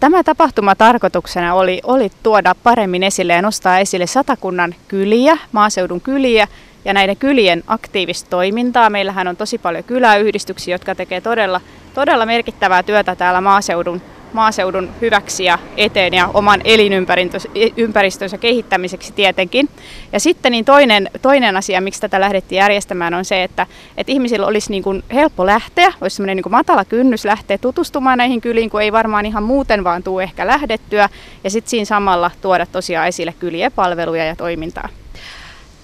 Tämä tapahtuma tarkoituksena oli, oli tuoda paremmin esille ja nostaa esille satakunnan kyliä, maaseudun kyliä ja näiden kylien aktiivista toimintaa. Meillähän on tosi paljon kyläyhdistyksiä, jotka tekee todella, todella merkittävää työtä täällä maaseudun maaseudun hyväksi ja eteen ja oman elinympäristönsä kehittämiseksi tietenkin. Ja sitten niin toinen, toinen asia, miksi tätä lähdettiin järjestämään, on se, että, että ihmisillä olisi niin kuin helppo lähteä, olisi semmoinen niin kuin matala kynnys lähteä tutustumaan näihin kyliin, kun ei varmaan ihan muuten vaan tuu ehkä lähdettyä. Ja sitten siinä samalla tuoda tosiaan esille kylien palveluja ja toimintaa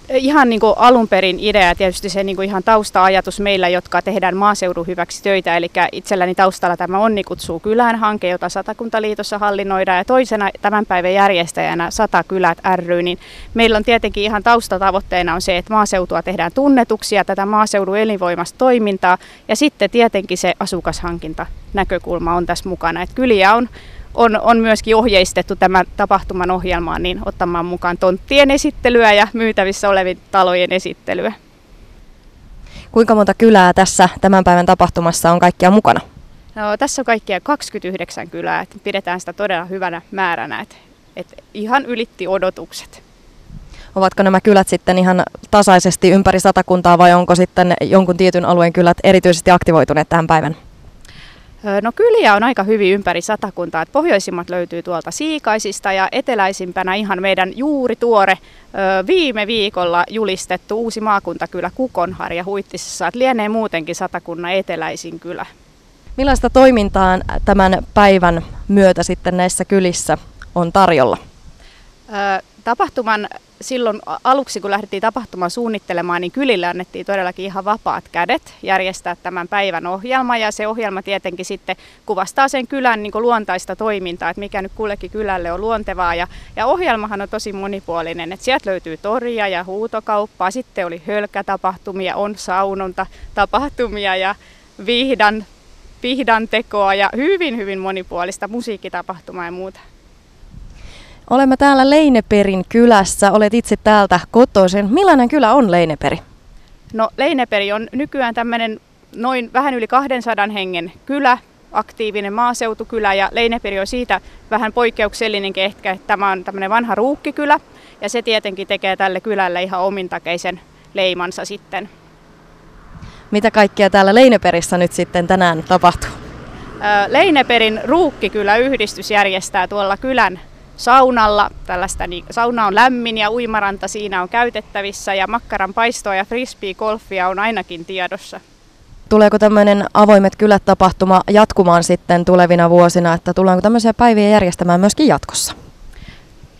ihan niin kuin alun perin idea ja tietysti se niin kuin ihan tausta-ajatus meillä, jotka tehdään maaseudun hyväksi töitä. Eli itselläni taustalla tämä Onni kutsuu kylään hanke, jota Satakuntaliitossa hallinnoidaan. Ja toisena tämän päivän järjestäjänä Sata kylät ry, niin meillä on tietenkin ihan taustatavoitteena on se, että maaseutua tehdään tunnetuksia, tätä maaseudun elinvoimasta toimintaa. Ja sitten tietenkin se asukashankinta näkökulma on tässä mukana. Että kyliä on on, on myöskin ohjeistettu tämän tapahtuman ohjelmaan niin ottamaan mukaan tonttien esittelyä ja myytävissä olevien talojen esittelyä. Kuinka monta kylää tässä tämän päivän tapahtumassa on kaikkia mukana? No, tässä on kaikkia 29 kylää, että pidetään sitä todella hyvänä määränä, että, että ihan ylitti odotukset. Ovatko nämä kylät sitten ihan tasaisesti ympäri satakuntaa vai onko sitten jonkun tietyn alueen kylät erityisesti aktivoituneet tähän päivän? No kyliä on aika hyvin ympäri satakuntaa. Että pohjoisimmat löytyy tuolta Siikaisista ja eteläisimpänä ihan meidän juuri tuore viime viikolla julistettu uusi maakuntakylä Kukonharja Huittisessa. Että lienee muutenkin satakunnan eteläisin kylä. Millaista toimintaa tämän päivän myötä sitten näissä kylissä on tarjolla? Tapahtuman silloin aluksi, kun lähdettiin tapahtumaan suunnittelemaan, niin kylille annettiin todellakin ihan vapaat kädet järjestää tämän päivän ohjelma. Ja se ohjelma tietenkin sitten kuvastaa sen kylän niin luontaista toimintaa, että mikä nyt kullekin kylälle on luontevaa. Ja, ja ohjelmahan on tosi monipuolinen, että sieltä löytyy toria ja huutokauppaa, sitten oli hölkätapahtumia, on saunonta tapahtumia ja vihdan, vihdan tekoa ja hyvin, hyvin monipuolista musiikkitapahtumaa ja muuta. Olemme täällä Leineperin kylässä. Olet itse täältä kotoisin. Millainen kylä on Leineperi? No Leineperi on nykyään tämmöinen noin vähän yli 200 hengen kylä, aktiivinen maaseutukylä ja Leineperi on siitä vähän poikkeuksellinenkin ehkä, että tämä on tämmöinen vanha ruukkikylä ja se tietenkin tekee tälle kylälle ihan omintakeisen leimansa sitten. Mitä kaikkea täällä Leineperissä nyt sitten tänään tapahtuu? Leineperin ruukkikylä yhdistys järjestää tuolla kylän saunalla. Tällaista, niin, sauna on lämmin ja uimaranta siinä on käytettävissä ja makkaran paistoa ja frisbee-golfia on ainakin tiedossa. Tuleeko tämmöinen avoimet kylät tapahtuma jatkumaan sitten tulevina vuosina, että tullaanko tämmöisiä päiviä järjestämään myöskin jatkossa?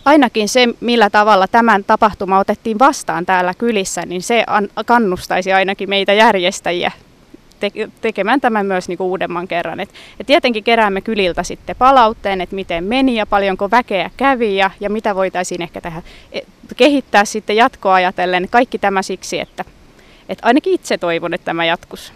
Ainakin se, millä tavalla tämän tapahtuma otettiin vastaan täällä kylissä, niin se kannustaisi ainakin meitä järjestäjiä te- tekemään tämän myös niin kuin uudemman kerran. Et, et tietenkin keräämme kyliltä sitten palautteen, että miten meni ja paljonko väkeä kävi ja, ja mitä voitaisiin ehkä tehdä, et, kehittää sitten jatkoa ajatellen. Kaikki tämä siksi, että et ainakin itse toivon, että tämä jatkuisi.